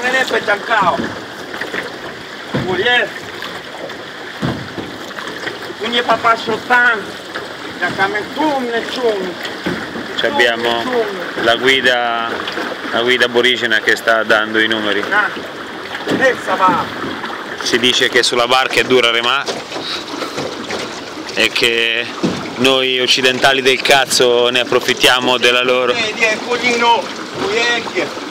venire per Giancao. Mulher. Quindi papà soltanto. Da camentun nessuno. Ci abbiamo la guida, la guida aborigena che sta dando i numeri. Va. Si dice che sulla barca è dura remare e che noi occidentali del cazzo ne approfittiamo della loro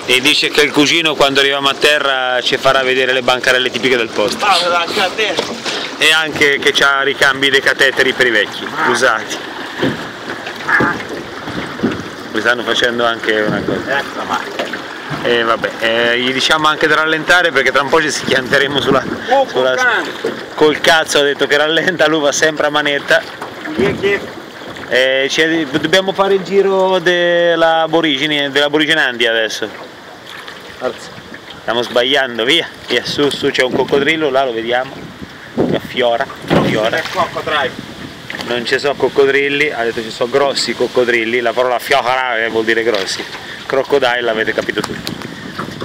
E dice che il cugino quando arriviamo a terra ci farà vedere le bancarelle tipiche del posto Parla anche a te. e anche che ha ricambi dei cateteri per i vecchi usati mi stanno facendo anche una cosa va. e vabbè eh, gli diciamo anche di rallentare perché tra un po' ci schianteremo sulla, Oh, sulla col cazzo ha detto che rallenta lui va sempre a manetta. Eh, dobbiamo fare il giro dell'aborigine, dell'aboriginandia adesso. Forza. Stiamo sbagliando, via, via, su, su c'è un coccodrillo, là lo vediamo, che affiora, affiora. Non ci sono coccodrilli, ha detto ci sono grossi coccodrilli, la parola fiora che vuol dire grossi. Crocodile l'avete capito tutti.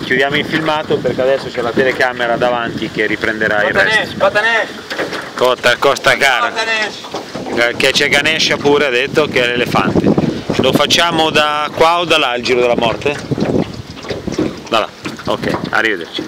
Chiudiamo il filmato perché adesso c'è la telecamera davanti che riprenderà il resto. Batanes, Batanes. Costa, Cara. Eh, che c'è Ganesha pure ha detto che è l'elefante lo facciamo da qua o da là il giro della morte? Da là ok arrivederci